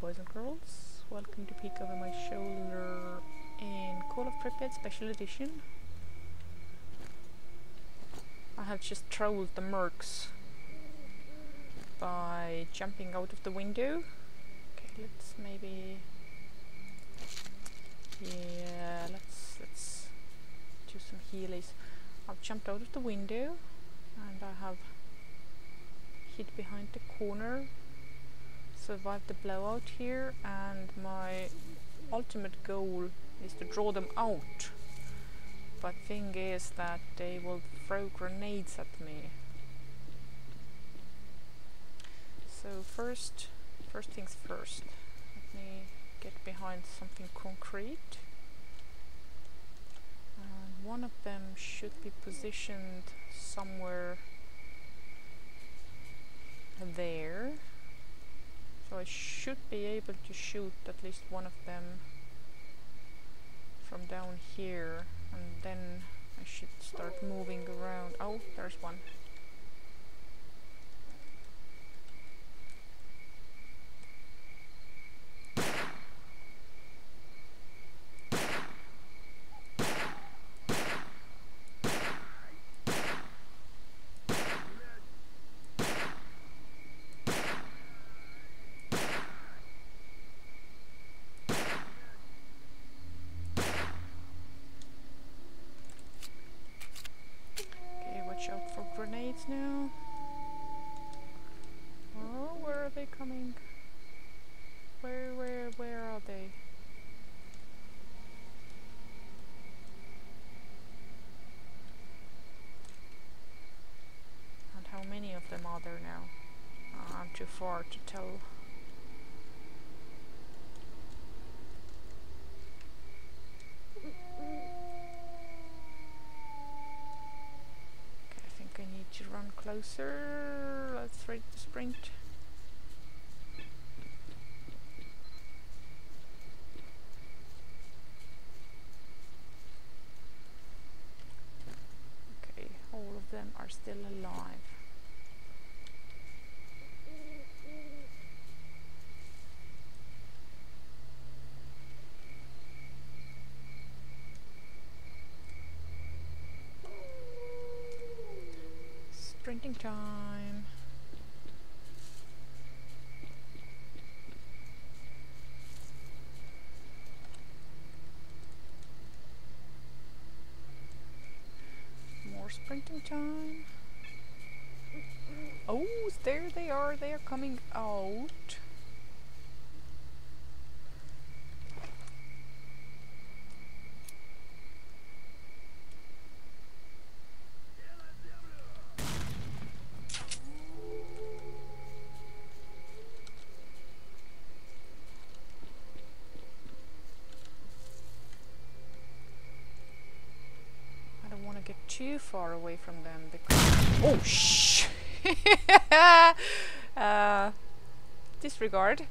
boys and girls. Welcome to Peek Over My Shoulder in Call of Pripyat Special Edition. I have just trolled the mercs by jumping out of the window. Okay, let's maybe... Yeah, let's, let's do some healies. I've jumped out of the window and I have hid behind the corner survive the blowout here and my ultimate goal is to draw them out. But thing is that they will throw grenades at me. So first first things first let me get behind something concrete. And one of them should be positioned somewhere there so I should be able to shoot at least one of them from down here and then I should start moving around. Oh, there's one. now. Oh, where are they coming? Where, where, where are they? And how there now? Oh, I'm too far to tell. Okay, I think I need to run closer. Let's ready to sprint. Okay, all of them are still alive. Time. More sprinting time. Oh, there they are. They are coming out. Too far away from them because... Oh, shh! uh, disregard.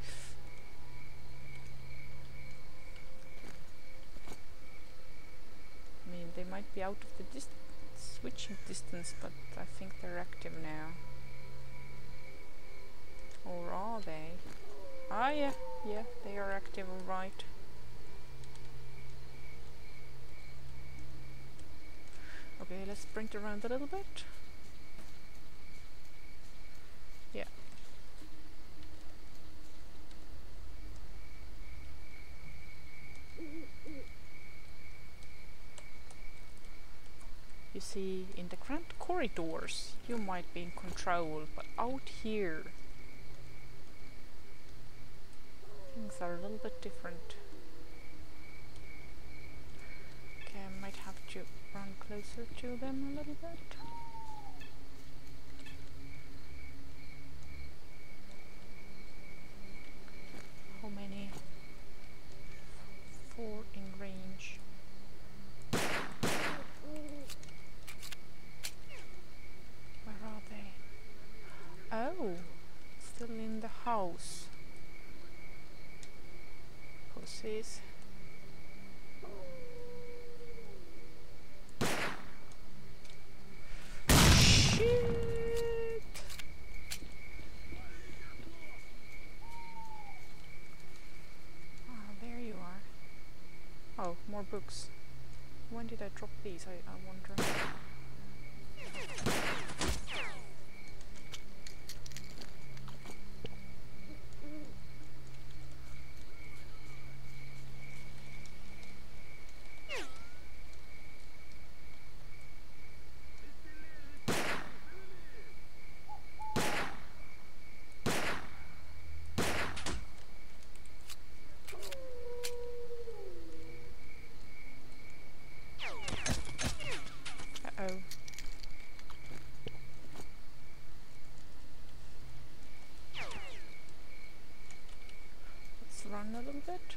I mean, they might be out of the dis switching distance, but I think they're active now. Or are they? Ah, yeah, yeah, they are active, alright. Okay, let's sprint around a little bit. Yeah. You see, in the cramped corridors, you might be in control, but out here, things are a little bit different. Okay, I might have to run closer to them a little bit. How many? Four in range. Where are they? Oh, still in the house. Pussies. Shit. Oh, there you are. Oh, more books. When did I drop these, I, I wonder? A little bit.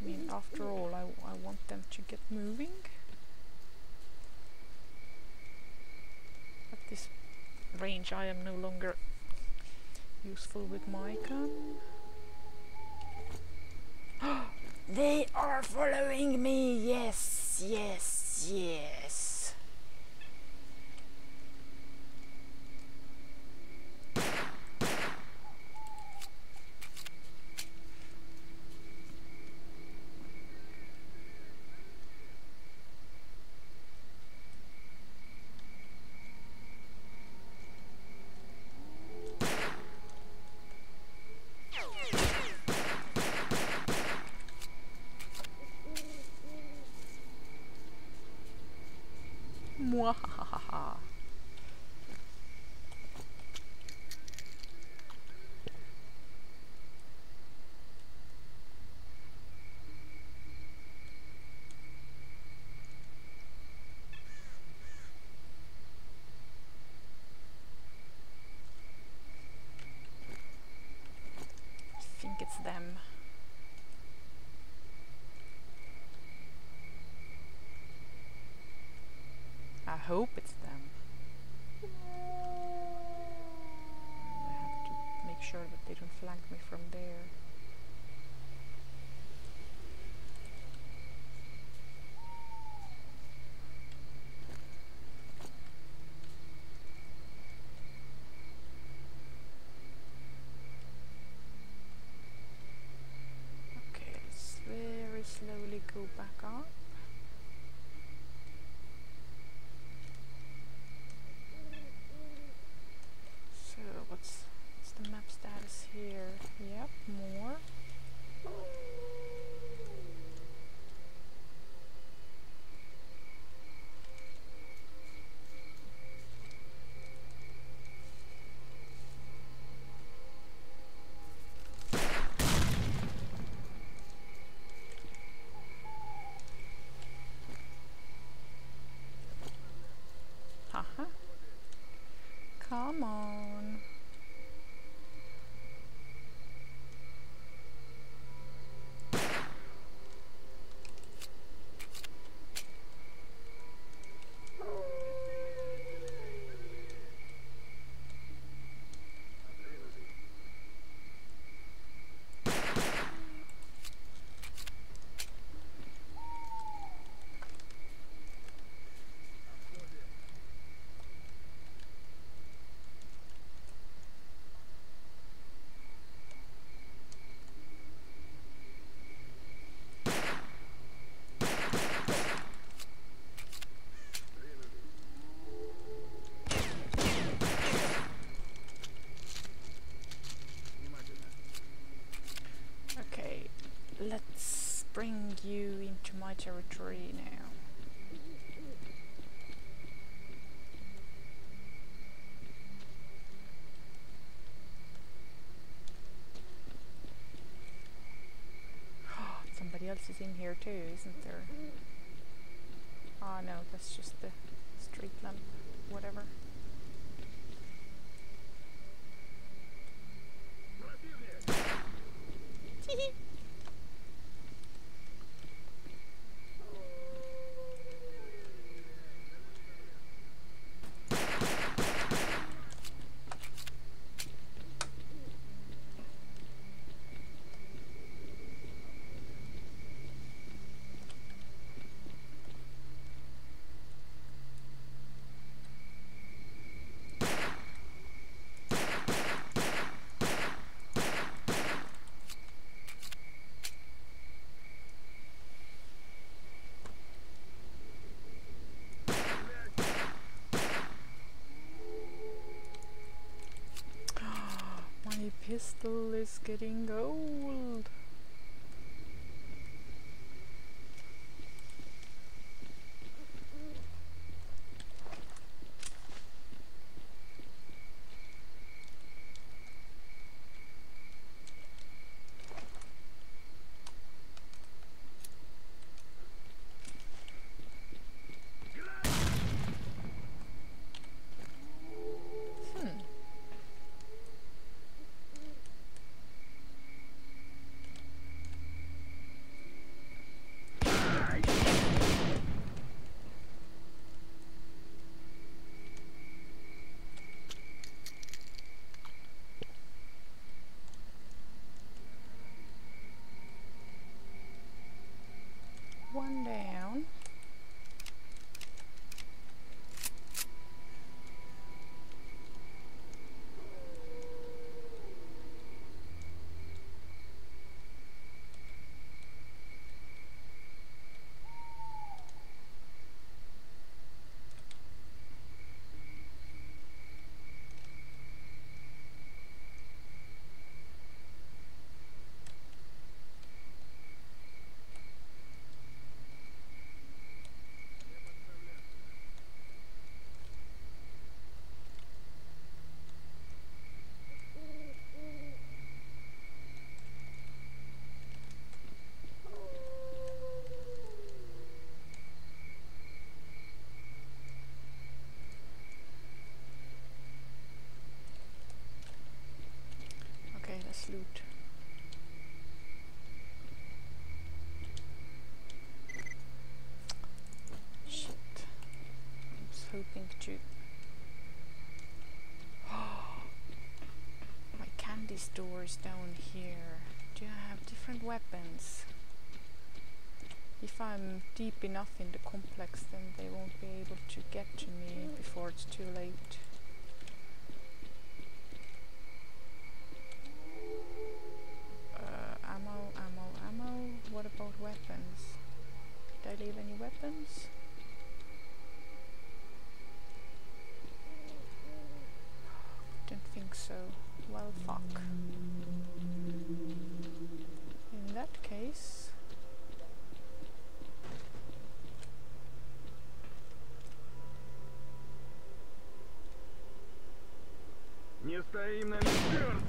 I mean, after all, I, I want them to get moving. At this range, I am no longer useful with my gun. they are following me! Yes, yes, yes. Mwahahaha. I think it's them. I hope it's them. I have to make sure that they don't flank me from there. Okay, let's very slowly go back up. So what's what's the map status here? Yep, more. Haha. Come on. territory now. Somebody else is in here too, isn't there? Oh no, that's just the street lamp, whatever. Hee getting old. down here? Do I have different weapons? If I'm deep enough in the complex then they won't be able to get to me before it's too late. Не стоим на месте,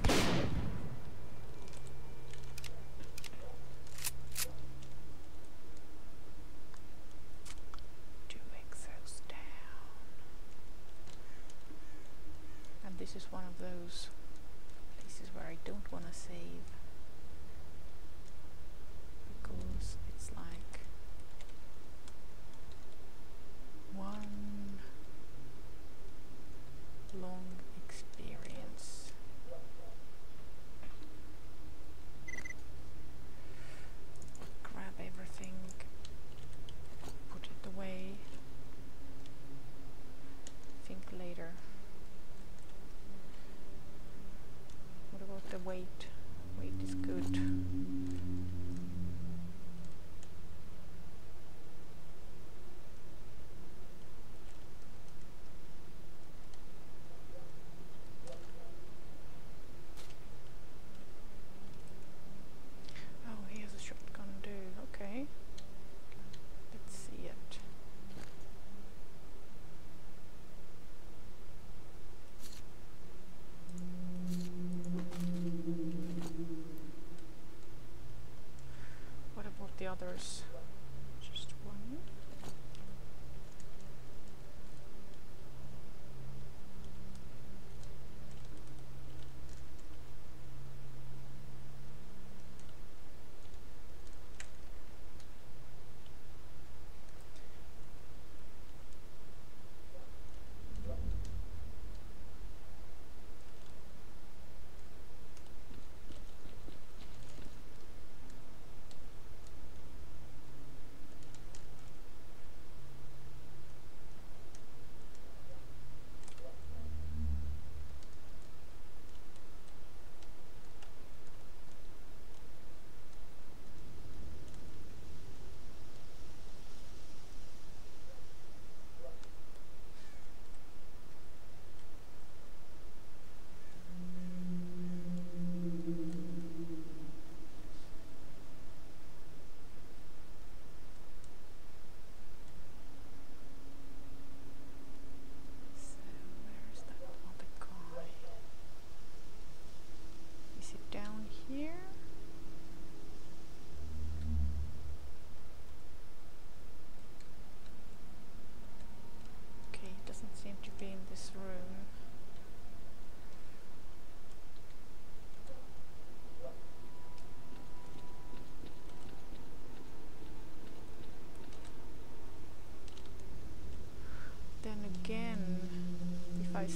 others.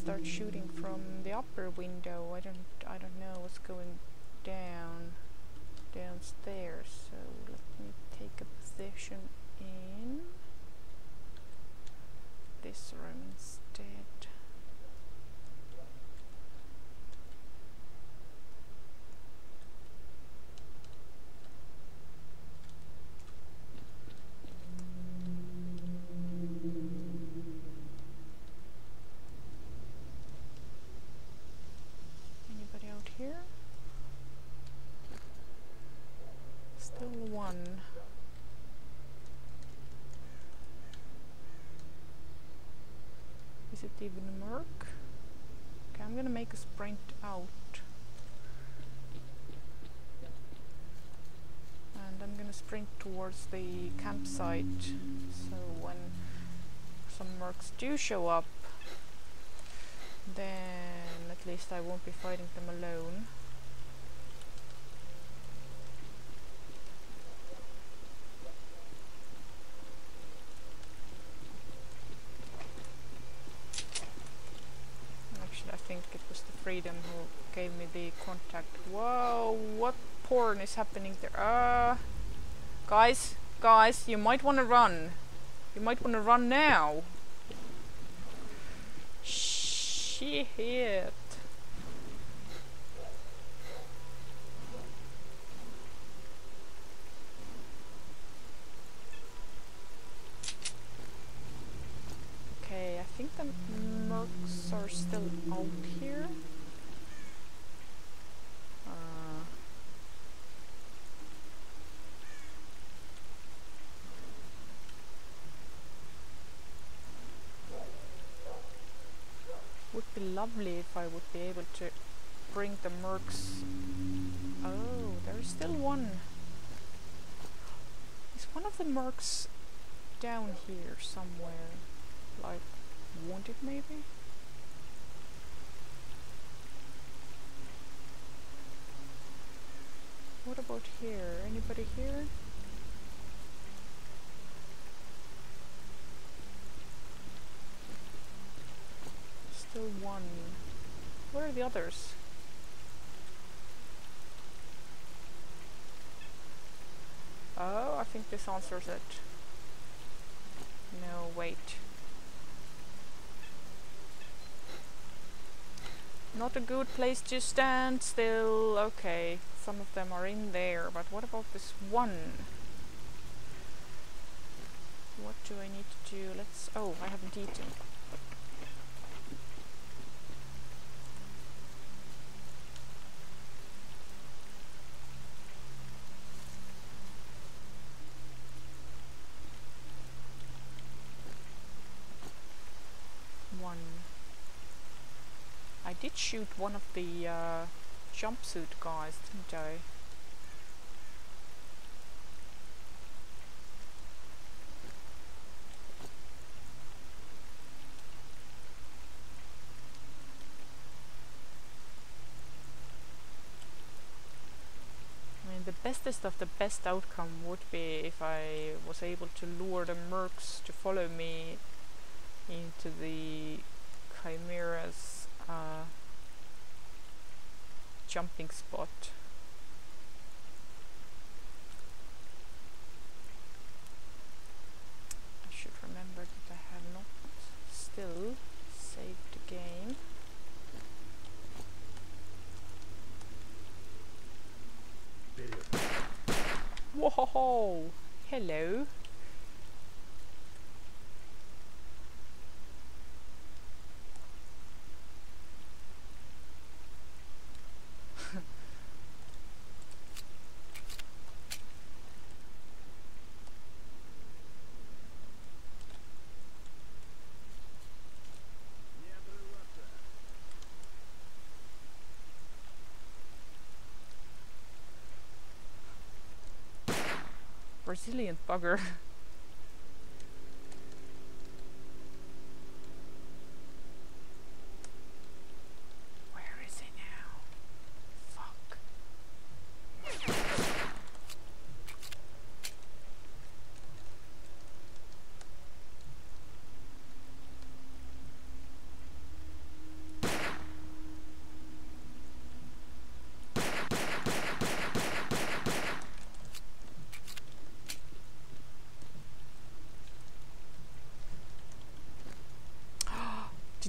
Start shooting from the upper window. I don't I don't know what's going down downstairs. So let me take a position in this room instead. Anybody out here? Still one. Is it even merc? Okay, I'm gonna make a sprint out. And I'm gonna sprint towards the campsite. So when some mercs do show up, then at least I won't be fighting them alone. Actually, I think it was the Freedom who gave me the contact. Whoa, what porn is happening there? Uh, guys, guys, you might want to run. You might want to run now. Shit. Okay, I think the mercs are still out here. Uh, would be lovely if I would be able to bring the mercs. Oh, there's still one. Is one of the mercs down here somewhere? Like wounded maybe? What about here? Anybody here? Still one. Where are the others? Oh, I think this answers it. No, wait. Not a good place to stand still. Okay, some of them are in there, but what about this one? What do I need to do? Let's... Oh, I haven't eaten. One. I did shoot one of the uh, jumpsuit guys, didn't I? I mean, the bestest of the best outcome would be if I was able to lure the mercs to follow me into the Chimera's uh, jumping spot. I should remember that I have not still saved the game. Whoa! -ho -ho. Hello! Brazilian bugger. Where is he now? Fuck.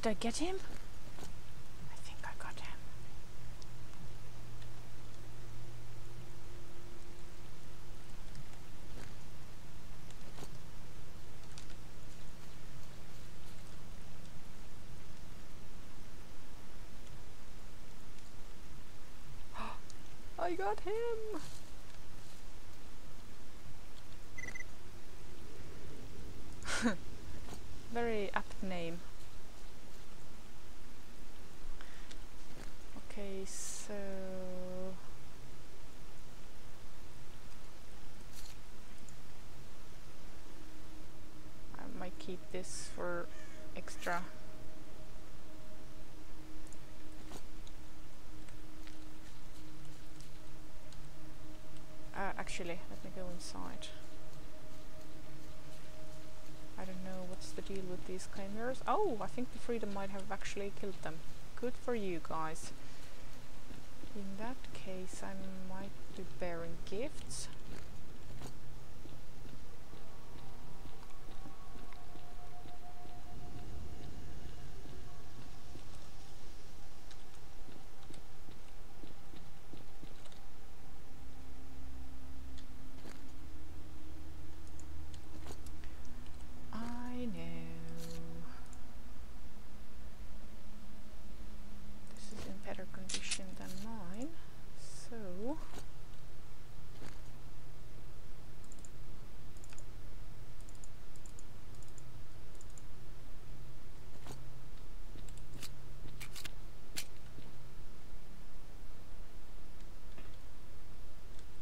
Did I get him? I think I got him. I got him! Very apt name. Okay, so I might keep this for extra. Uh, actually, let me go inside. I don't know what's the deal with these chimeras. Oh, I think the freedom might have actually killed them. Good for you guys. In that case, I might be bearing gifts. I know. This is in better condition than mine, so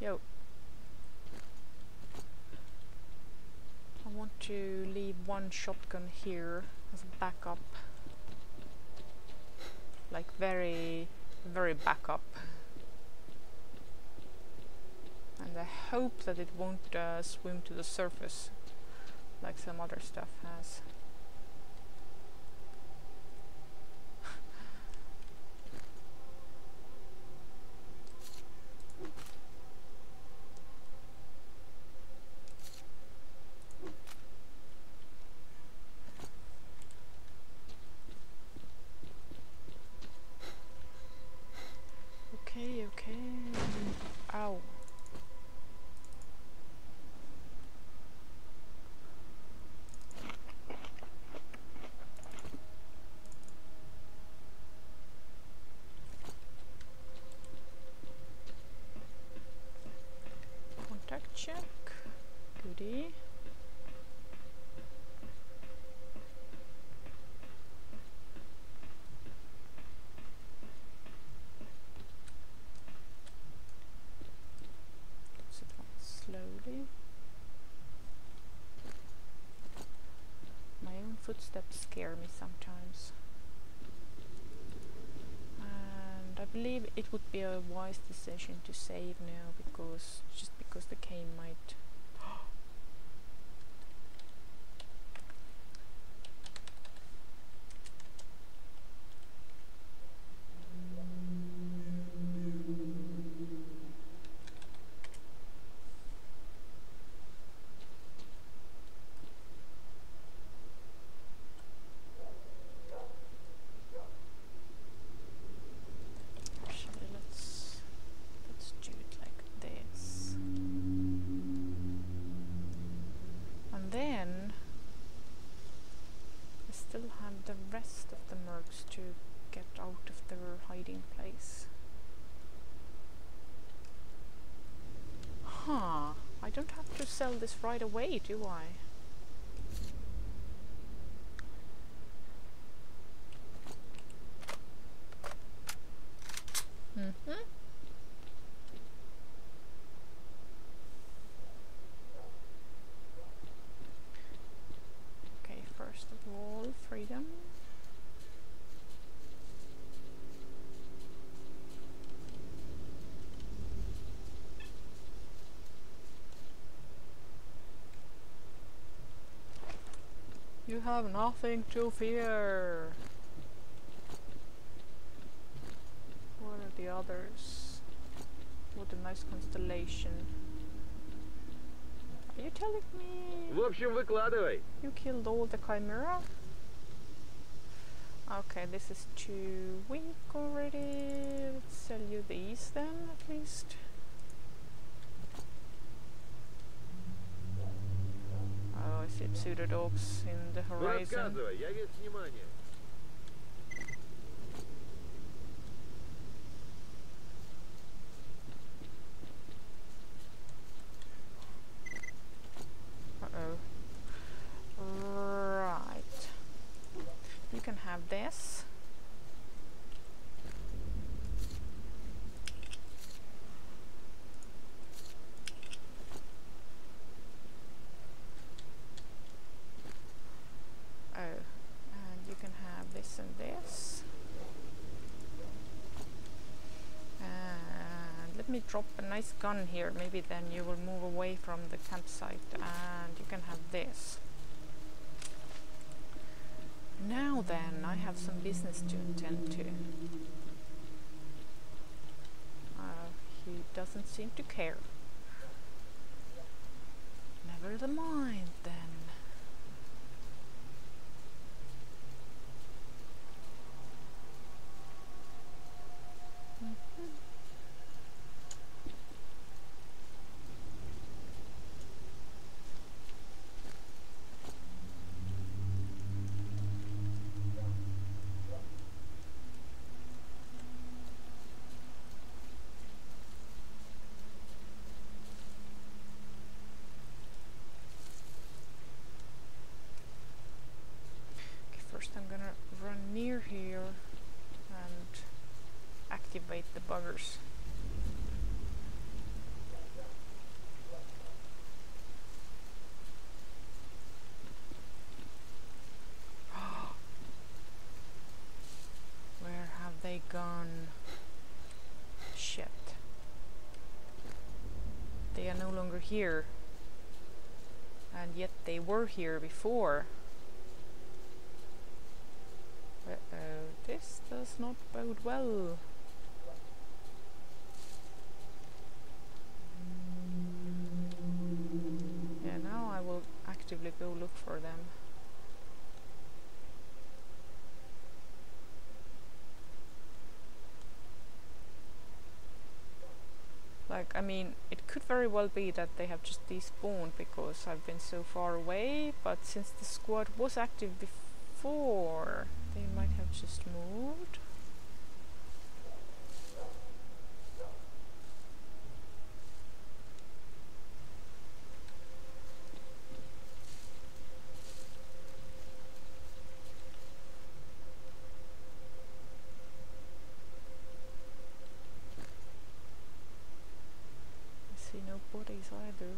Yo. I want to leave one shotgun here as a backup. Like very, very backup. And I hope that it won't uh, swim to the surface like some other stuff has. Okay, okay. Ow. Contact check. Goodie. Let's advance slowly. My footsteps scare me sometimes. And I believe it would be a wise decision to save now because just because the game might Actually, let's let's do it like this. And then I still have the rest of the mercs to get out of their hiding place. Huh. I don't have to sell this right away, do I? Mm-hmm. Okay, first of all, freedom. You have nothing to fear. What are the others? What a nice constellation. Are you telling me В общем, выкладывай. you killed all the Chimera? Okay, this is too weak already. Let's sell you these then, at least. Oh, I see pseudo dogs in the horizon. Me drop a nice gun here. Maybe then you will move away from the campsite and you can have this. Now then, I have some business to attend to. Uh, he doesn't seem to care. Never the mind then. Mhm. Okay, first I'm gonna run near here and activate the buggers. Where have they gone? Shit. They are no longer here. And yet they were here before. Uh-oh, this does not bode well. Yeah, now I will actively go look for them. Like, I mean, it could very well be that they have just despawned because I've been so far away, but since the squad was active before, they might have just moved. I see bodies either.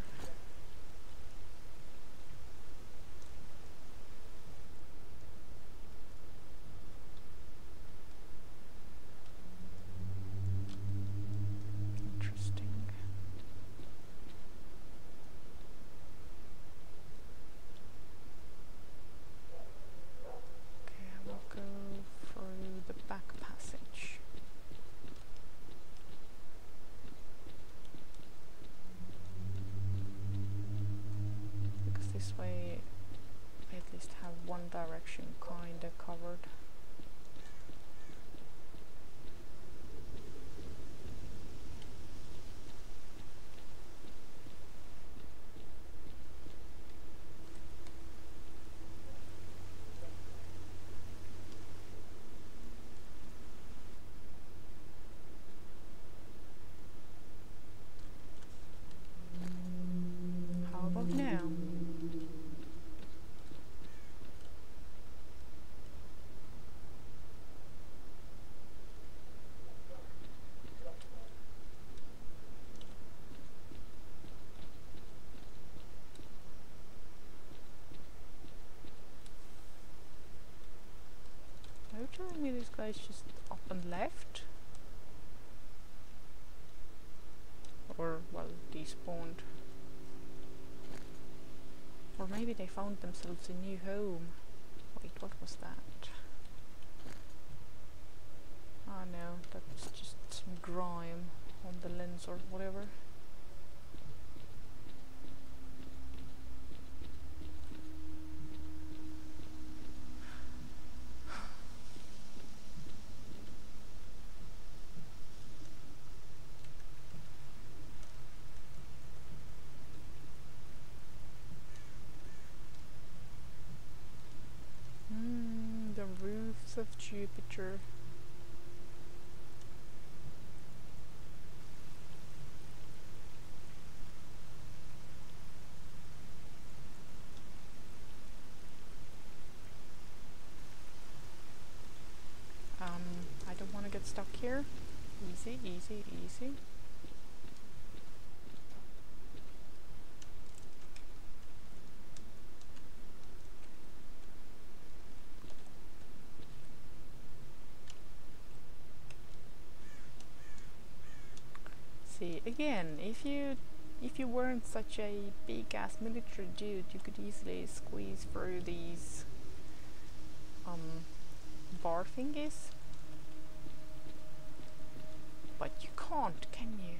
Interesting. Okay, I will go through the back passage. Because this way I at least have one direction kinda covered. How about now? Are you guy's just up and left? Or, well, despawned. Or maybe they found themselves a new home. Wait, what was that? Oh no, that was just some grime on the lens or whatever. of Jupiter. Um, I don't want to get stuck here. Easy, easy, easy. See, again, if you if you weren't such a big ass military dude, you could easily squeeze through these um bar thingies. But you can't, can you?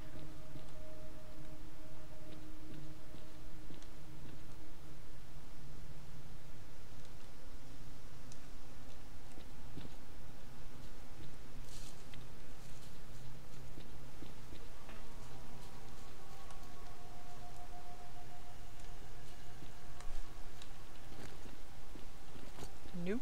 Nope.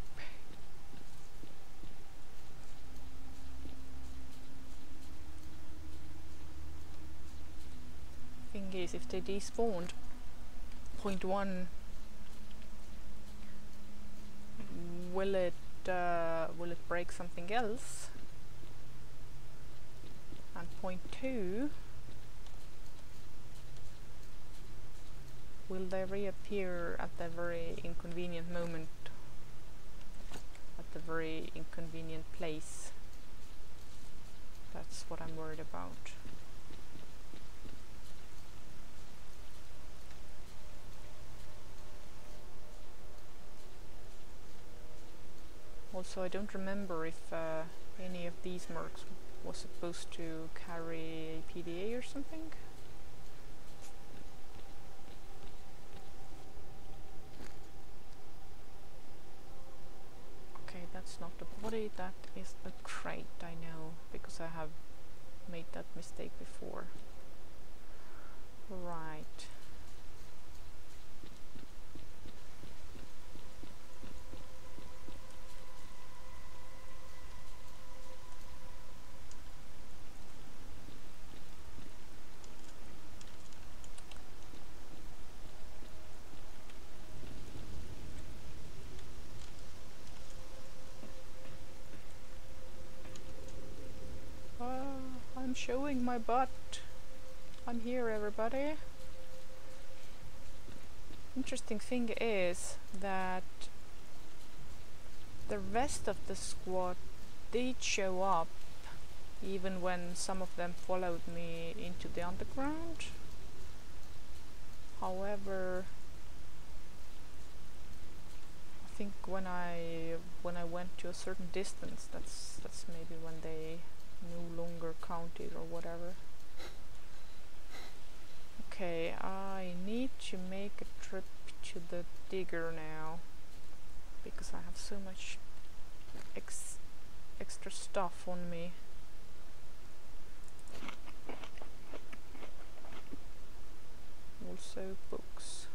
Thing is, if they despawned point one, will it uh, will it break something else? And point two, will they reappear at the very inconvenient moment at the very inconvenient place. That's what I'm worried about. Also, I don't remember if uh, any of these mercs was supposed to carry a PDA or something. Okay, that's not the body, that is the crate, I know, because I have made that mistake before. Right. Uh, I'm showing my butt. I'm here, everybody. Interesting thing is that the rest of the squad did show up even when some of them followed me into the underground. However, I think when I when I went to a certain distance, that's that's maybe when they no longer counted or whatever. Okay, I need to make a trip to the digger now because I have so much ex extra stuff on me. Also books.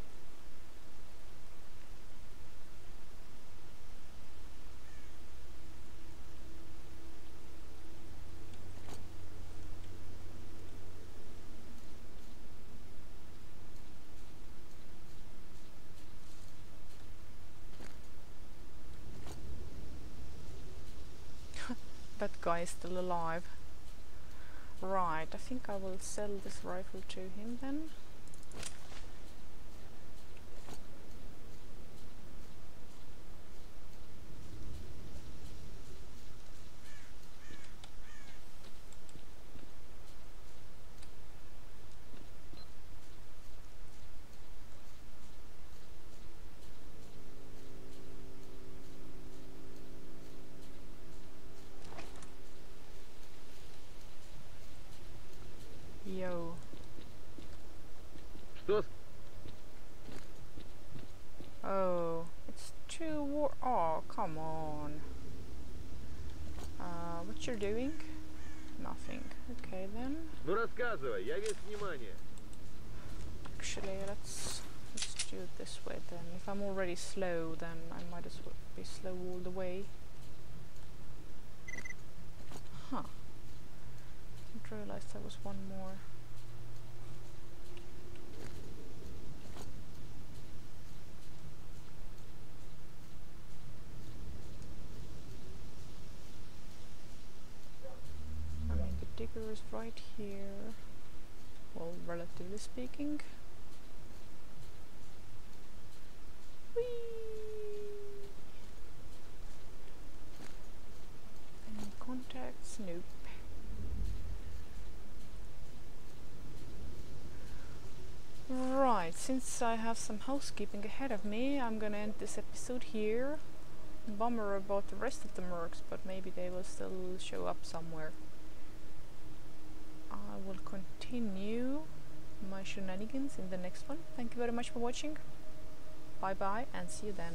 that guy is still alive. Right, I think I will sell this rifle to him then. nothing. Okay then. Ну рассказывай, я весь внимание. Actually, let's let's do it this way then. If I'm already slow, then I might as well be slow all the way. Huh. I realized there was one more. Is right here. Well, relatively speaking. Whee! Any contacts? Nope. Right, since I have some housekeeping ahead of me, I'm gonna end this episode here. Bummer about the rest of the mercs, but maybe they will still show up somewhere. I will continue my shenanigans in the next one. Thank you very much for watching. Bye bye and see you then.